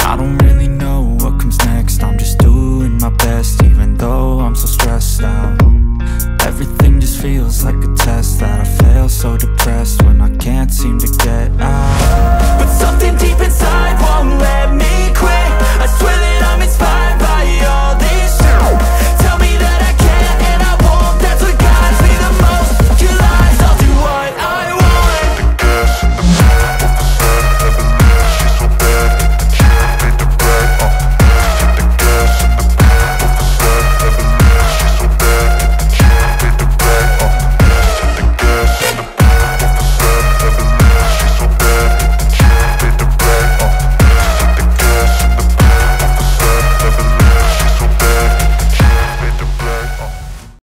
I don't really know what comes next. I'm just doing my best even though I'm so stressed out. Everything just feels like a test that I fail so